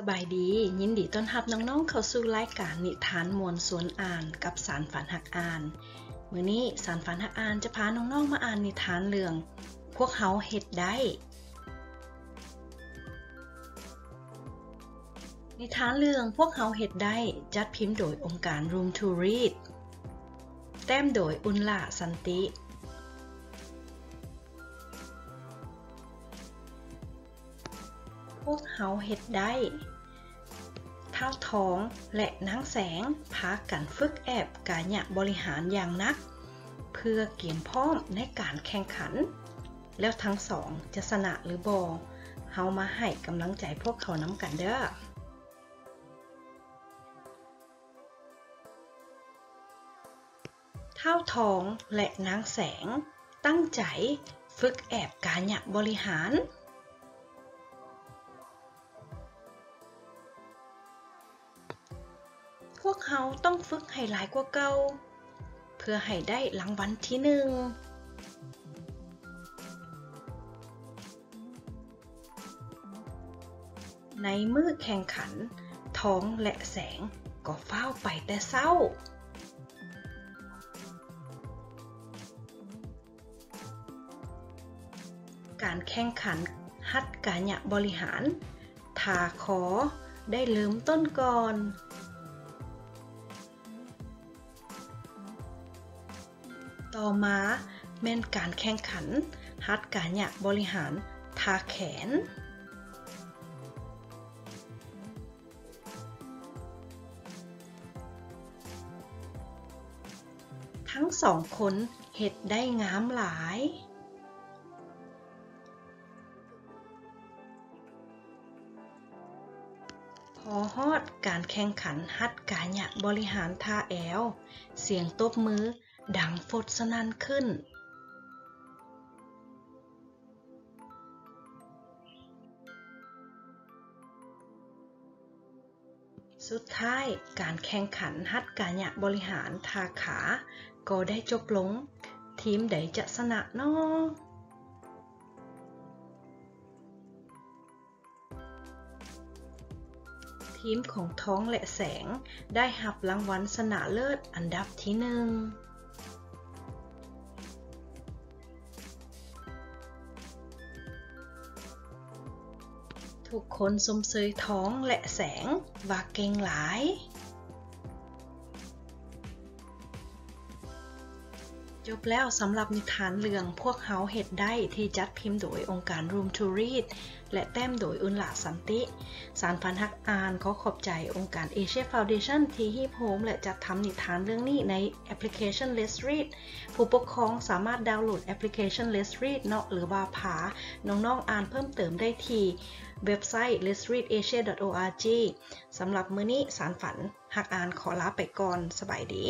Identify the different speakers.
Speaker 1: สบายดี ยินดีต้อนรับน้องๆ เข้าสู่รายการนิทานมวลสวนอ่านกับสารฝันหักอ่านมื้อนี้สารฝันหักอ่านจะพาน้องๆมาอ่านนิทานเรื่อง พวกเขาเฮ็ดได้ นิทานเรื่องพวกเขาเฮ็ดได้จัดพิมพ์โดยองค์การ Room to Read แต้มโดยอุนล่าสันติ พวกเขาเฮ็ดได้เท่าท้องและนางแสงพากันฝึกแอบกายะบริหารอย่างนัก เพื่อเกียมพร้อมในการแข่งขัน แล้วทั้งสองจะสนะหรือบอเฮามาให้กำลังใจพวกเขาน้ำกันเด้อเท่าทองและนางแสงตั้งใจฝึกแอบการยะบริหาร วกเขาต้องฝึกให้หลายกว่าเก่าเพื่อให้ได้รางวัลที่หนึ่งในมือแข่งขัน ท้องและแสงก็เฝ้าไปแต่เศร้า การแข่งขันฮัดกายะบริหาร ทาขอได้เริ่มต้นก่อน ต่อมาแม่นการแข่งขันฮัดการยะบริหารทาแขน ทั้งสองคนเห็ดได้งามหลาย พอฮอดการแข่งขันฮัดการยะบริหารท่าแอล เสียงตบมือ ดังฟดสนั่นขึ้น สุดท้ายการแข่งขันฮัดกายะบริหารทาขา ก็ได้จบลง ทีมใดจะสนะนาะทีมของท้องและแสงได้หับรางวัลสนะเลิศอันดับที่หนึ่ง ทุกคนสมเสยท้องและแสงว่าเก่งหลาย จบแล้วสำหรับนิทานเรื่องพวกเฮาเห็ดได้ที่จัดพิมพ์โดยองค์การ Room to Read และแต้มโดยอุนหลาสันติ สารพันฮักอ่านขอขอบใจองค์การ Asia Foundation ที่ฮีบโฮมและจัดทำนิทานเรื่องนี้ในแอปพลิเคชัน Let's Read ผู้ปกครองสามารถดาวน์โหลดแอปพลิเคชัน Let's Read เนาะหรือว่าผา น้องๆอ่านเพิ่มเติมได้ที่เว็บไซต์ let'sreadasia.org สำหรับมื้อนี้สารฝันหักอ่านขอลาไปก่อนสบายดี